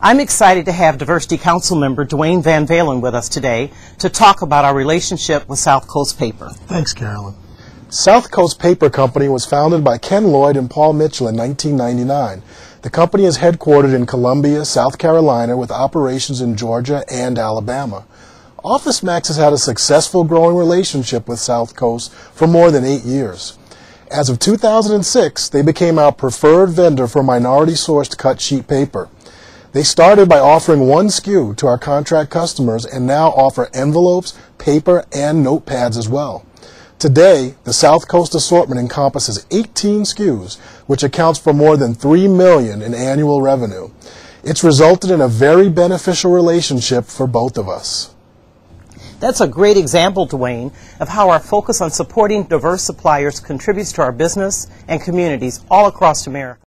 I'm excited to have Diversity Council member Dwayne Van Valen with us today to talk about our relationship with South Coast Paper. Thanks, Carolyn. South Coast Paper Company was founded by Ken Lloyd and Paul Mitchell in 1999. The company is headquartered in Columbia, South Carolina, with operations in Georgia and Alabama. OfficeMax has had a successful growing relationship with South Coast for more than eight years. As of 2006, they became our preferred vendor for minority sourced cut sheet paper. They started by offering one SKU to our contract customers and now offer envelopes, paper, and notepads as well. Today, the South Coast assortment encompasses 18 SKUs, which accounts for more than 3 million in annual revenue. It's resulted in a very beneficial relationship for both of us. That's a great example, Dwayne, of how our focus on supporting diverse suppliers contributes to our business and communities all across America.